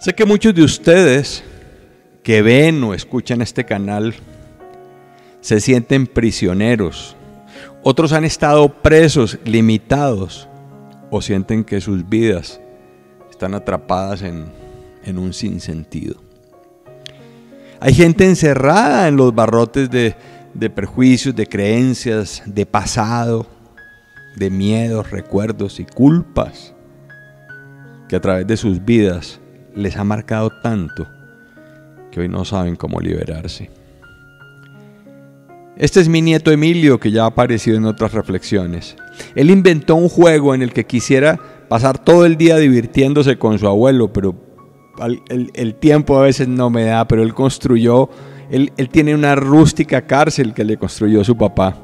Sé que muchos de ustedes que ven o escuchan este canal se sienten prisioneros. Otros han estado presos, limitados, o sienten que sus vidas están atrapadas en, en un sinsentido. Hay gente encerrada en los barrotes de, de perjuicios, de creencias, de pasado, de miedos, recuerdos y culpas que a través de sus vidas les ha marcado tanto que hoy no saben cómo liberarse. Este es mi nieto Emilio, que ya ha aparecido en otras reflexiones. Él inventó un juego en el que quisiera pasar todo el día divirtiéndose con su abuelo, pero el, tiempo a veces no me da, pero él construyó, él, él tiene una rústica cárcel que le construyó su papá.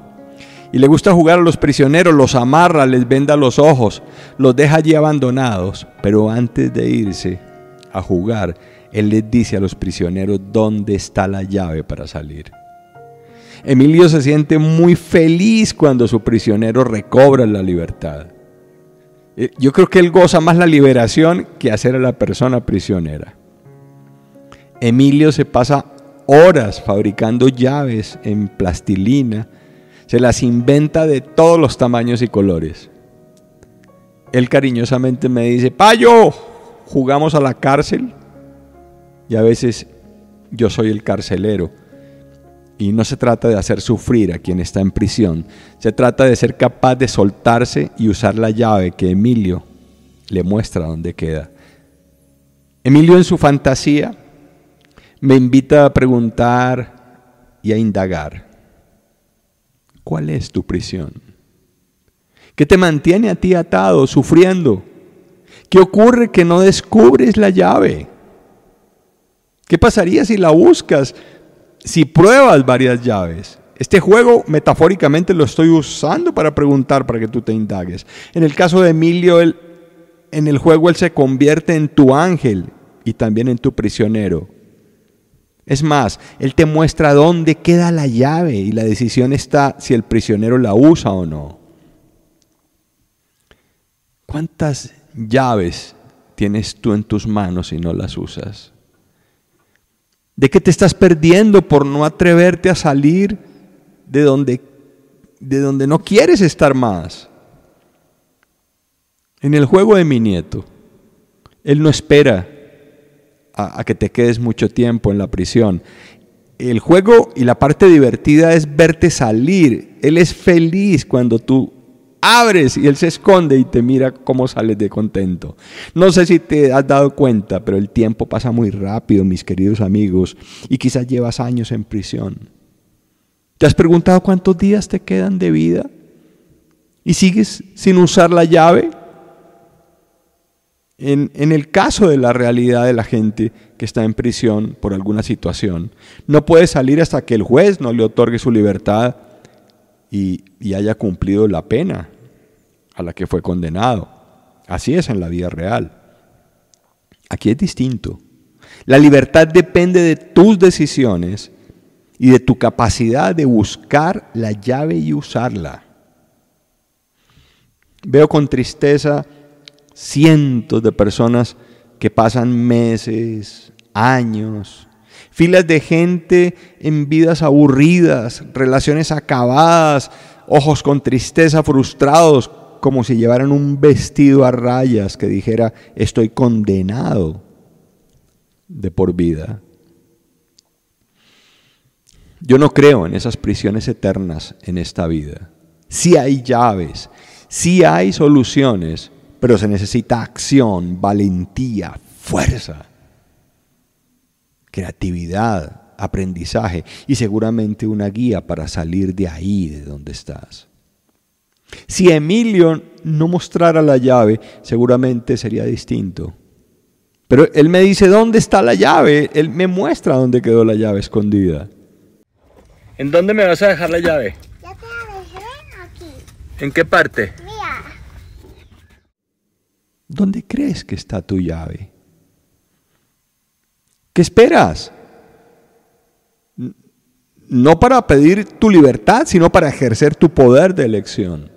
Y le gusta jugar a los prisioneros, los amarra, les venda los ojos, los deja allí abandonados, pero antes de irse, a jugar, Él les dice a los prisioneros dónde está la llave para salir. Emilio se siente muy feliz cuando su prisionero recobra la libertad. Eh, yo creo que él goza más la liberación que hacer a la persona prisionera. Emilio se pasa horas fabricando llaves en plastilina, se las inventa de todos los tamaños y colores. Él cariñosamente me dice, Payo, jugamos a la cárcel y a veces yo soy el carcelero. Y no se trata de hacer sufrir a quien está en prisión, se trata de ser capaz de soltarse y usar la llave que Emilio le muestra dónde queda. Emilio en su fantasía me invita a preguntar y a indagar, ¿cuál es tu prisión? ¿Qué te mantiene a ti atado, sufriendo? ¿Qué ocurre que no descubres la llave? ¿Qué pasaría si la buscas? Si pruebas varias llaves. Este juego metafóricamente lo estoy usando para preguntar, para que tú te indagues. En el caso de Emilio, en el juego él se convierte en tu ángel y también en tu prisionero. Es más, él te muestra dónde queda la llave y la decisión está si el prisionero la usa o no. ¿Cuántas llaves tienes tú en tus manos y no las usas? ¿De qué te estás perdiendo por no atreverte a salir de donde, de donde no quieres estar más? En el juego de mi nieto, él no espera a, a que te quedes mucho tiempo en la prisión. El juego y la parte divertida es verte salir. Él es feliz cuando tú abres y él se esconde y te mira cómo sales de contento. No sé si te has dado cuenta, pero el tiempo pasa muy rápido, mis queridos amigos, y quizás llevas años en prisión. ¿Te has preguntado cuántos días te quedan de vida? ¿Y sigues sin usar la llave? En, en, el caso de la realidad de la gente que está en prisión por alguna situación, no puede salir hasta que el juez no le otorgue su libertad y, y haya cumplido la pena a la que fue condenado. Así es en la vida real. Aquí es distinto. La libertad depende de tus decisiones y de tu capacidad de buscar la llave y usarla. Veo con tristeza cientos de personas que pasan meses, años, filas de gente en vidas aburridas, relaciones acabadas, ojos con tristeza, frustrados, como si llevaran un vestido a rayas que dijera, estoy condenado de por vida. Yo no creo en esas prisiones eternas en esta vida. Sí hay llaves, sí hay soluciones, pero se necesita acción, valentía, fuerza, creatividad, aprendizaje y seguramente una guía para salir de ahí, de donde estás. Si Emilio no mostrara la llave, seguramente sería distinto. Pero él me dice, ¿dónde está la llave? Él me muestra dónde quedó la llave escondida. ¿En dónde me vas a dejar la llave? Ya te la dejé aquí. ¿En qué parte? Mira. ¿Dónde crees que está tu llave? ¿Qué esperas? No para pedir tu libertad, sino para ejercer tu poder de elección.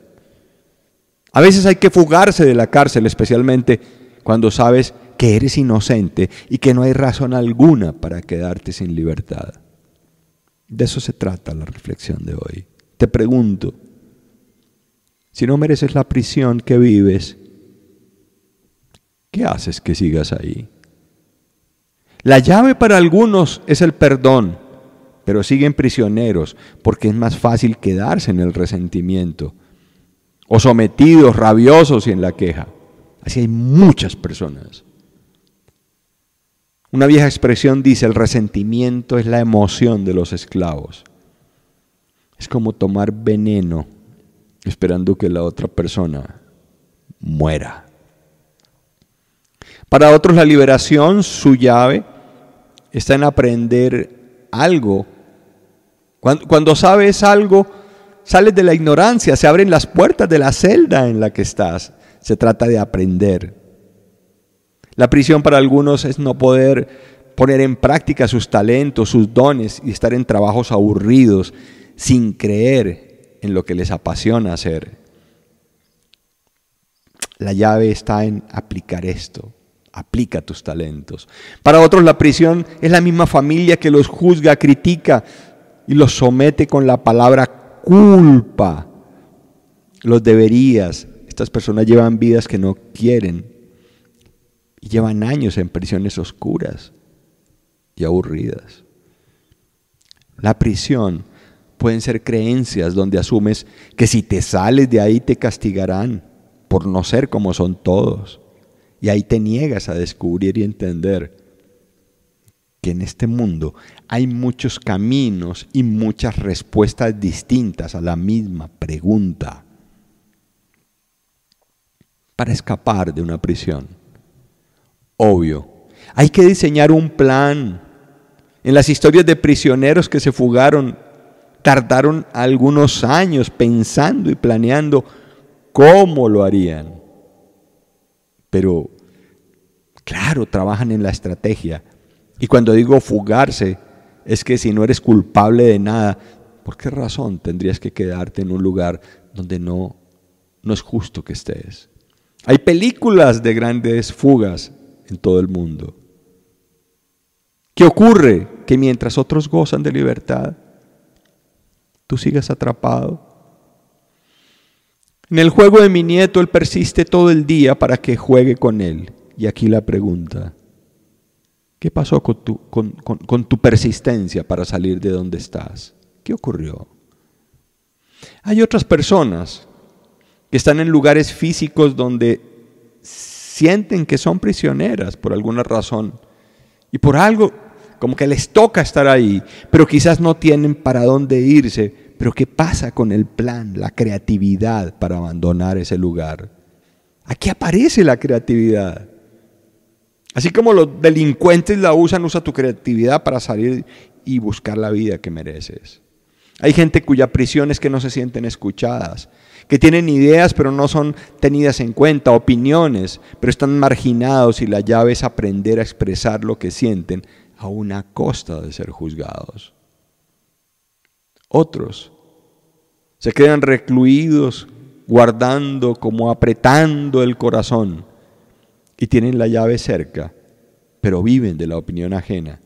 A veces hay que fugarse de la cárcel, especialmente cuando sabes que eres inocente y que no hay razón alguna para quedarte sin libertad. De eso se trata la reflexión de hoy. Te pregunto, si no mereces la prisión que vives, ¿qué haces que sigas ahí? La llave para algunos es el perdón, pero siguen prisioneros porque es más fácil quedarse en el resentimiento o sometidos, rabiosos y en la queja. Así hay muchas personas. Una vieja expresión dice, el resentimiento es la emoción de los esclavos. Es como tomar veneno esperando que la otra persona muera. Para otros la liberación, su llave, está en aprender algo. Cuando, sabes algo, sales de la ignorancia, se abren las puertas de la celda en la que estás. Se trata de aprender. La prisión para algunos es no poder poner en práctica sus talentos, sus dones y estar en trabajos aburridos, sin creer en lo que les apasiona hacer. La llave está en aplicar esto. Aplica tus talentos. Para otros la prisión es la misma familia que los juzga, critica y los somete con la palabra culpa. Los deberías. Estas personas llevan vidas que no quieren y llevan años en prisiones oscuras y aburridas. La prisión pueden ser creencias donde asumes que si te sales de ahí te castigarán por no ser como son todos. Y ahí te niegas a descubrir y entender que en este mundo hay muchos caminos y muchas respuestas distintas a la misma pregunta para escapar de una prisión. Obvio, hay que diseñar un plan. En las historias de prisioneros que se fugaron, tardaron algunos años pensando y planeando cómo lo harían. Pero, claro, trabajan en la estrategia. Y cuando digo fugarse, es que si no eres culpable de nada, ¿por qué razón tendrías que quedarte en un lugar donde no, no es justo que estés? Hay películas de grandes fugas en todo el mundo. ¿Qué ocurre? Que mientras otros gozan de libertad, tú sigas atrapado en el juego de mi nieto, él persiste todo el día para que juegue con él. Y aquí la pregunta, ¿qué pasó con tu, con, tu persistencia para salir de donde estás? ¿Qué ocurrió? Hay otras personas que están en lugares físicos donde sienten que son prisioneras por alguna razón y por algo como que les toca estar ahí, pero quizás no tienen para dónde irse pero ¿qué pasa con el plan, la creatividad para abandonar ese lugar? Aquí aparece la creatividad. Así como los delincuentes la usan, usa tu creatividad para salir y buscar la vida que mereces. Hay gente cuya prisión es que no se sienten escuchadas, que tienen ideas pero no son tenidas en cuenta, opiniones, pero están marginados y la llave es aprender a expresar lo que sienten a una costa de ser juzgados. Otros se quedan recluidos, guardando, como apretando el corazón, y tienen la llave cerca, pero viven de la opinión ajena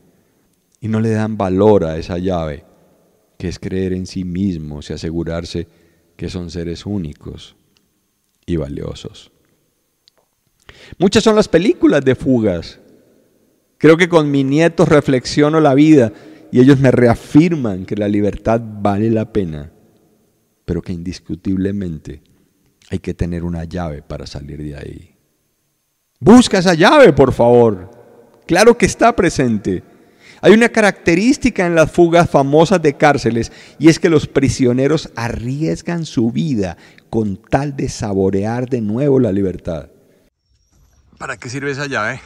y no le dan valor a esa llave, que es creer en sí mismos y asegurarse que son seres únicos y valiosos. Muchas son las películas de fugas. Creo que con mi nieto reflexiono la vida y ellos me reafirman que la libertad vale la pena, pero que indiscutiblemente hay que tener una llave para salir de ahí. Busca esa llave, por favor. Claro que está presente. Hay una característica en las fugas famosas de cárceles y es que los prisioneros arriesgan su vida con tal de saborear de nuevo la libertad. ¿Para qué sirve esa llave?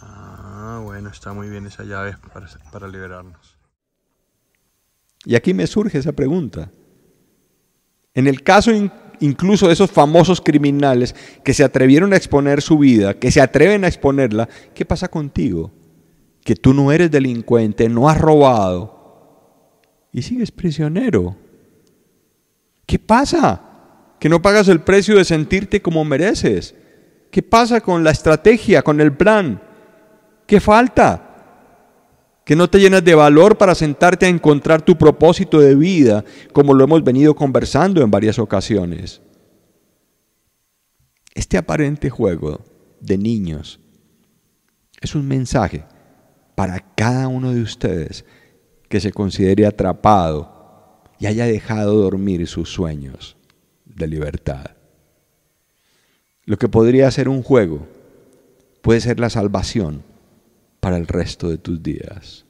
Ah, bueno, está muy bien esa llave para, liberarnos. Y aquí me surge esa pregunta. En el caso incluso esos famosos criminales que se atrevieron a exponer su vida, que se atreven a exponerla, ¿qué pasa contigo? Que tú no eres delincuente, no has robado y sigues prisionero. ¿Qué pasa? Que no pagas el precio de sentirte como mereces ¿Qué pasa con la estrategia, con el plan? ¿Qué falta? Que no te llenas de valor para sentarte a encontrar tu propósito de vida, como lo hemos venido conversando en varias ocasiones. Este aparente juego de niños es un mensaje para cada uno de ustedes que se considere atrapado y haya dejado dormir sus sueños de libertad. Lo que podría ser un juego puede ser la salvación para el resto de tus días.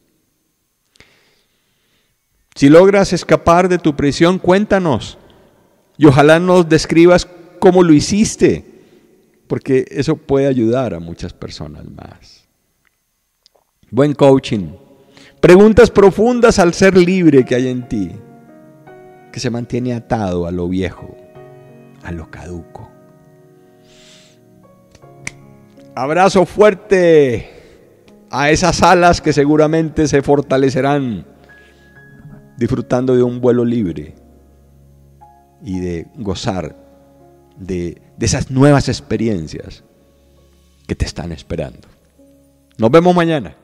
Si logras escapar de tu prisión, cuéntanos y ojalá nos describas cómo lo hiciste, porque eso puede ayudar a muchas personas más. Buen coaching. Preguntas profundas al ser libre que hay en ti, que se mantiene atado a lo viejo, a lo caduco. Abrazo fuerte a esas alas que seguramente se fortalecerán disfrutando de un vuelo libre y de gozar de, de esas nuevas experiencias que te están esperando. Nos vemos mañana.